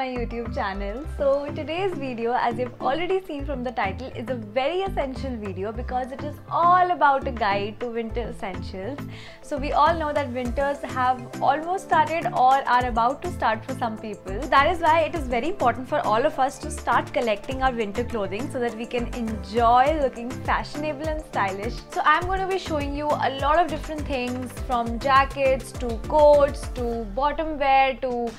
my YouTube channel. So today's video, as you've already seen from the title, is a very essential video because it is all about a guide to winter essentials. So we all know that winters have almost started or are about to start for some people. That is why it is very important for all of us to start collecting our winter clothing so that we can enjoy looking fashionable and stylish. So I'm going to be showing you a lot of different things from jackets to coats to bottom wear to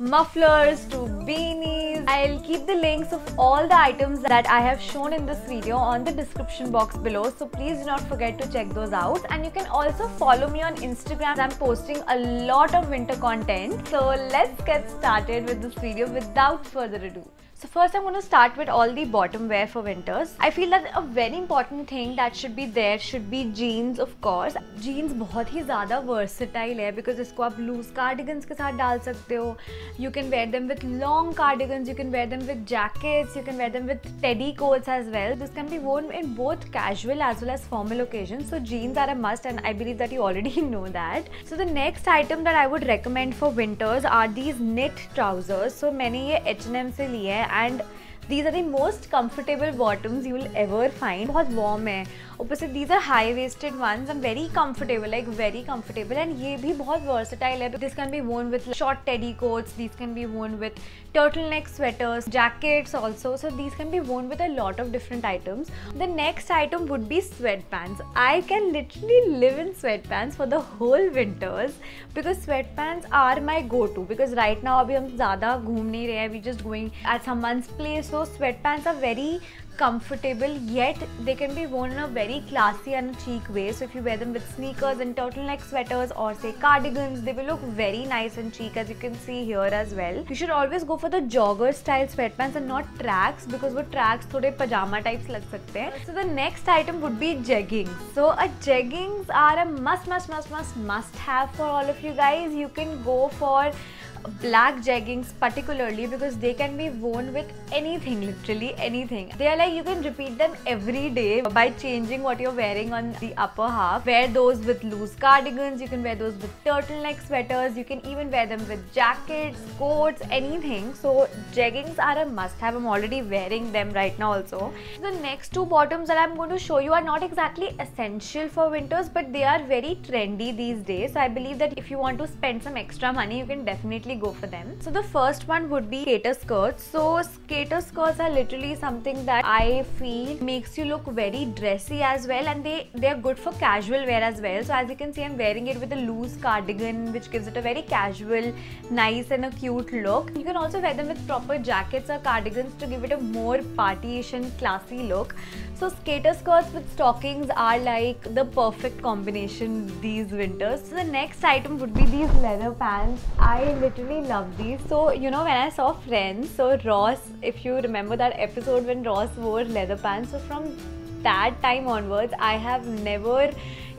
mufflers to beanies. I'll keep the links of all the items that I have shown in this video on the description box below. So please do not forget to check those out. And you can also follow me on Instagram. I'm posting a lot of winter content. So let's get started with this video without further ado. So first I'm going to start with all the bottom wear for winters. I feel that a very important thing that should be there should be jeans of course. Jeans बहुत ही ज़्यादा versatile है because इसको आप loose cardigans के साथ डाल सकते हो. You can wear them with long cardigans, you can wear them with jackets, you can wear them with teddy coats as well. This can be worn in both casual as well as formal occasions. So jeans are a must and I believe that you already know that. So the next item that I would recommend for winters are these knit trousers. So मैंने ये H&M से लिए हैं and these are the most comfortable bottoms you will ever find बहुत warm है ऊपर से these are high waisted ones and very comfortable like very comfortable and ये भी बहुत versatile है this can be worn with short teddy coats these can be worn with turtleneck sweaters jackets also so these can be worn with a lot of different items the next item would be sweatpants I can literally live in sweatpants for the whole winters because sweatpants are my go-to because right now अभी हम ज़्यादा घूम नहीं रहे हैं we just going at someone's place so those sweatpants are very comfortable yet they can be worn in a very classy and chic way. So if you wear them with sneakers and turtleneck sweaters or say cardigans they will look very nice and chic as you can see here as well. You should always go for the jogger style sweatpants and not tracks because with tracks thode pajama types lag sakte so the next item would be jeggings. So a jeggings are a must must must must must have for all of you guys. You can go for black jeggings particularly because they can be worn with anything literally anything. They are like you can repeat them every day by changing what you're wearing on the upper half. Wear those with loose cardigans you can wear those with turtleneck sweaters you can even wear them with jackets coats anything. So jeggings are a must have. I'm already wearing them right now also. The next two bottoms that i'm going to show you are not exactly essential for winters but they are very trendy these days. So i believe that if you want to spend some extra money you can definitely go for them. So the first one would be skater skirts. So skater skirts are literally something that I feel makes you look very dressy as well and they they're good for casual wear as well. So as you can see I'm wearing it with a loose cardigan which gives it a very casual, nice and a cute look. You can also wear them with proper jackets or cardigans to give it a more partyish and classy look. So skater skirts with stockings are like the perfect combination these winters. So the next item would be these leather pants. I literally love these. So you know when I saw Friends, so Ross, if you remember that episode when Ross wore leather pants, so from that time onwards I have never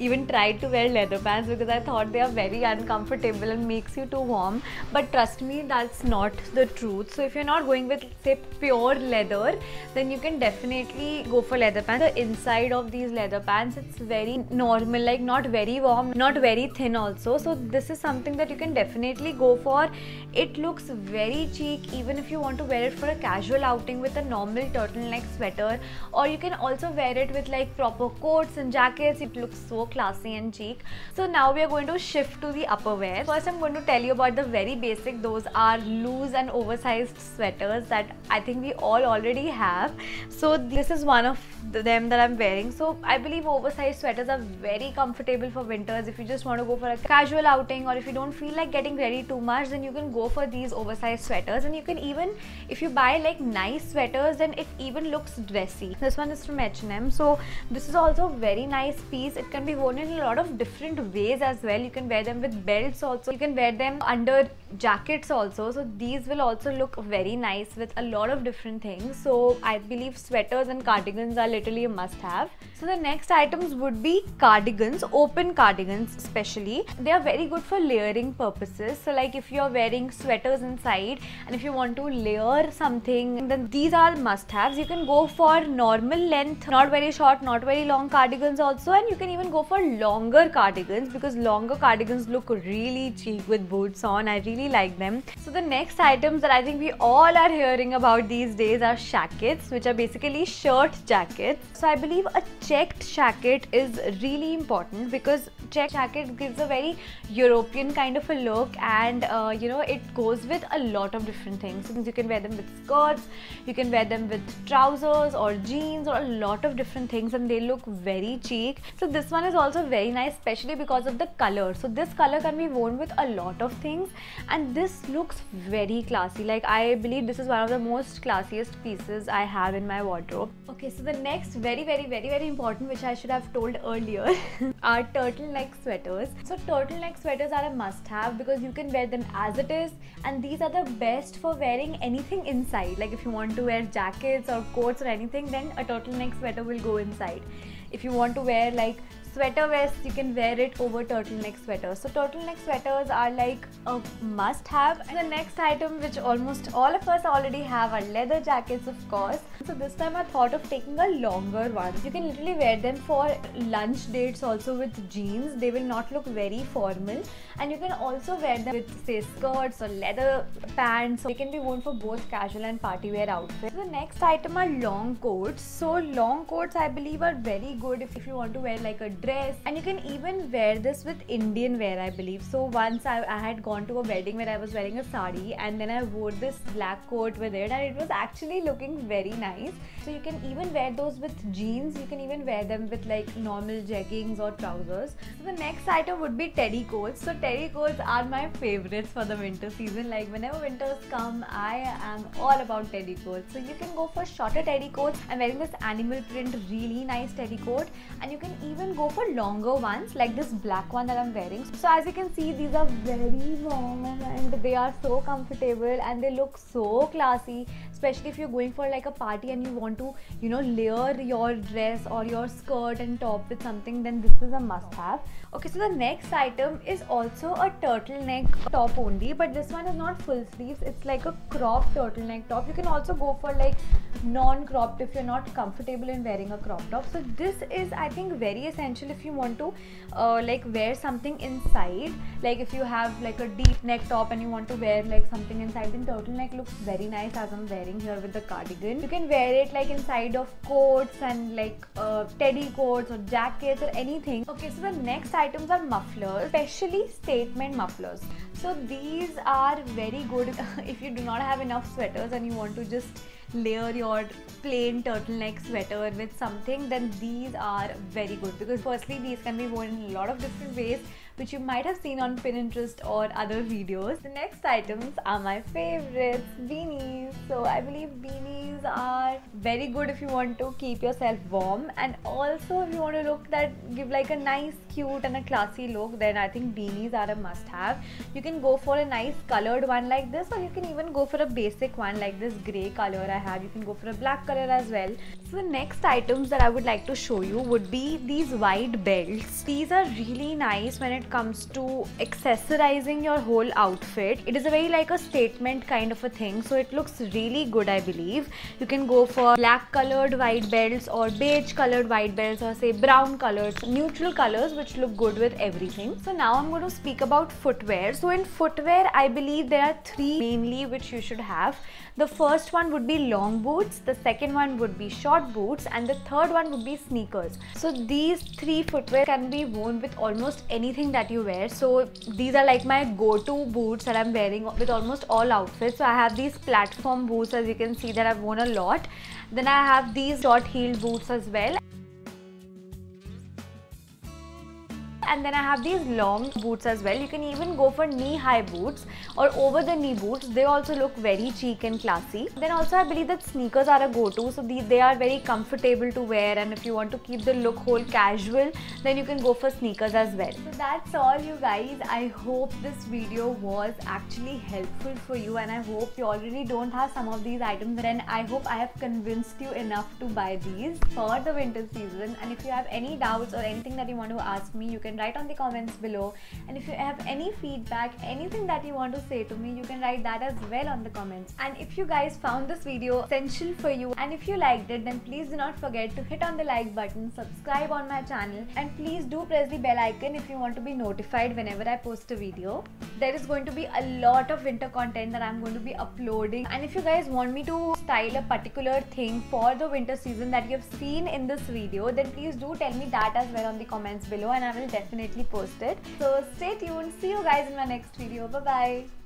even tried to wear leather pants because I thought they are very uncomfortable and makes you too warm. But trust me, that's not the truth. So if you're not going with say pure leather, then you can definitely go for leather pants. The inside of these leather pants, it's very normal, like not very warm, not very thin also. So this is something that you can definitely go for. It looks very chic even if you want to wear it for a casual outing with a normal turtleneck sweater or you can also wear it with like proper coats and jackets. It looks so classy and chic. So now we are going to shift to the upper wear. First I'm going to tell you about the very basic. Those are loose and oversized sweaters that I think we all already have. So this is one of them that I'm wearing. So I believe oversized sweaters are very comfortable for winters. If you just want to go for a casual outing or if you don't feel like getting ready too much then you can go for these oversized sweaters and you can even if you buy like nice sweaters then it even looks dressy. This one is from H&M. So this is also a very nice piece. It can be worn in a lot of different ways as well. You can wear them with belts also. You can wear them under jackets also. So these will also look very nice with a lot of different things. So I believe sweaters and cardigans are literally a must have. So the next items would be cardigans, open cardigans especially. They are very good for layering purposes. So like if you're wearing sweaters inside and if you want to layer something then these are must haves. You can go for normal length, not very short, not very long cardigans also and you can even go for longer cardigans because longer cardigans look really cheap with boots on. I really like them. So the next items that I think we all are hearing about these days are shackets which are basically shirt jackets. So I believe a checked shacket is really important because check jacket gives a very European kind of a look and uh, you know it goes with a lot of different things. You can wear them with skirts, you can wear them with trousers or jeans or a lot of different things and they look very chic. So this one is also very nice especially because of the color. So this color can be worn with a lot of things and this looks very classy. Like I believe this is one of the most classiest pieces I have in my wardrobe. Okay so the next very very very very important which I should have told earlier are turtleneck sweaters. So turtleneck sweaters are a must have because you can wear them as it is and these are the best for wearing anything inside. Like if you want to wear jackets or coats or anything then a turtleneck sweater will go inside. If you want to wear like sweater vest you can wear it over turtleneck sweaters. So turtleneck sweaters are like a must have. And the next item which almost all of us already have are leather jackets of course. So this time i thought of taking a longer one. You can literally wear them for lunch dates also with jeans. They will not look very formal. And you can also wear them with say skirts or leather pants. So they can be worn for both casual and party wear outfits. The next item are long coats. So long coats i believe are very good if you want to wear like a dress. And you can even wear this with Indian wear I believe. So once I, I, had gone to a wedding where I was wearing a sari and then I wore this black coat with it and it was actually looking very nice. So you can even wear those with jeans. You can even wear them with like normal jeggings or trousers. So the next item would be teddy coats. So teddy coats are my favorites for the winter season. Like whenever winters come I am all about teddy coats. So you can go for shorter teddy coats. I'm wearing this animal print really nice teddy coat. And you can even go for longer ones like this black one that I'm wearing. So as you can see these are very long and they are so comfortable and they look so classy especially if you're going for like a party and you want to you know layer your dress or your skirt and top with something then this is a must have okay so the next item is also a turtleneck top only but this one is not full sleeves. It's like a crop turtleneck top. You can also go for like non-cropped if you're not comfortable in wearing a crop top. So this is i think very essential if you want to uh, like wear something inside. Like if you have like a deep neck top and you want to wear like something inside then turtleneck looks very nice as i'm wearing here with the cardigan. You can wear it like inside of coats and like uh, teddy coats or jackets or anything. Okay so the next items are mufflers especially statement mufflers. So these are very good if you do not have enough sweaters and you want to just layer your plain turtleneck sweater with something then these are very good. Because firstly these can be worn in a lot of different ways which you might have seen on Pinterest or other videos. The next items are my favorites, beanies. So I believe beanies are very good if you want to keep yourself warm and also if you want to look that give like a nice cute and a classy look then I think beanies are a must have. You can go for a nice colored one like this or you can even go for a basic one like this grey color I have. You can go for a black color as well. So the next items that I would like to show you would be these wide belts. These are really nice when it comes to accessorizing your whole outfit it is a very like a statement kind of a thing. So it looks really good i believe. You can go for black colored white belts or beige colored white belts or say brown colors neutral colors which look good with everything. So now i'm going to speak about footwear. So in footwear i believe there are three mainly which you should have. The first one would be long boots the second one would be short boots and the third one would be sneakers. So these three footwear can be worn with almost anything that that you wear. So these are like my go-to boots that I'm wearing with almost all outfits. So I have these platform boots as you can see that I've worn a lot. Then I have these short heel boots as well and then I have these long boots as well. You can even go for knee-high boots or over the knee boots. They also look very chic and classy. Then also I believe that sneakers are a go-to. So they are very comfortable to wear and if you want to keep the look whole casual, then you can go for sneakers as well. So that's all you guys. I hope this video was actually helpful for you and I hope you already don't have some of these items and I hope I have convinced you enough to buy these for the winter season and if you have any doubts or anything that you want to ask me, you can write on the comments below. And if you have any feedback, anything that you want to say to me, you can write that as well on the comments. And if you guys found this video essential for you and if you liked it, then please do not forget to hit on the like button, subscribe on my channel, and please do press the bell icon if you want to be notified whenever I post a video. There is going to be a lot of winter content that I'm going to be uploading. And if you guys want me to style a particular thing for the winter season that you have seen in this video, then please do tell me that as well on the comments below and I will definitely post it. So stay tuned. See you guys in my next video. Bye bye.